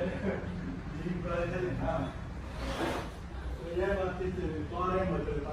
Deep breath in. Huh? So yeah, a.